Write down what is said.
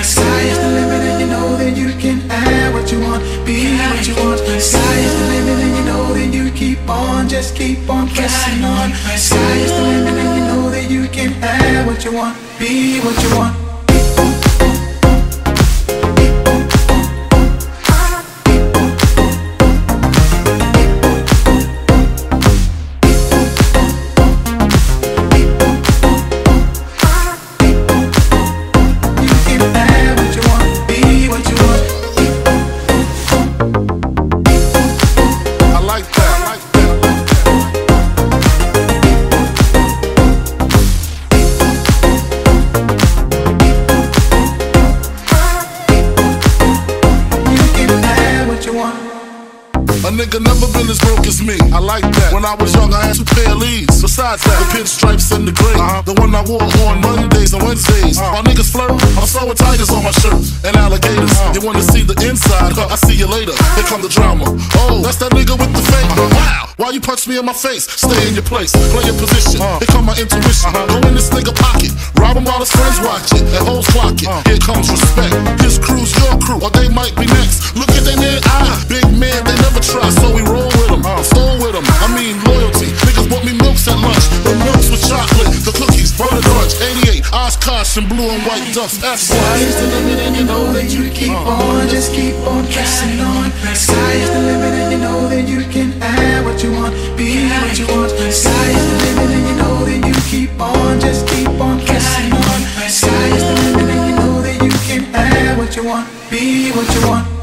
Sky is the limit and you know that you can have what you want Be what you want. Sky is the limit and you know that you keep on Just keep on pressing on. Sky is the limit and you know that you can have what you want Be what you want. Been as broke as me. I like that. When I was young, I had two pair of Lees. Besides that, the pinstripes and the gray. Uh-huh. The one I wore on Mondays and Wednesdays. Uh-huh. While niggas flirt, I'm sewing tigers on my shirt and alligators. Uh-huh. You wanna see the inside? Huh, I see you later. Here come the drama. Oh, that's that nigga with the fake. Wow, why you punch me in my face? Stay in your place, play your position. Here come my intuition. Go in this nigga pocket, rob him while his friends watch it, and hoes clock it. Here comes respect. His crew's your crew, or they might be next. Look at their near eye, big man, they never try, so we Blue and white. That's Sky why. is the limit and you know that you keep uh. on, just keep on pressing on. Sky is the limit and you know that you can have what you want, be what you want. Sky is the limit and you know that you keep on, just keep on pressing on. Sky is the limit and you know that you can have what you want, be what you want.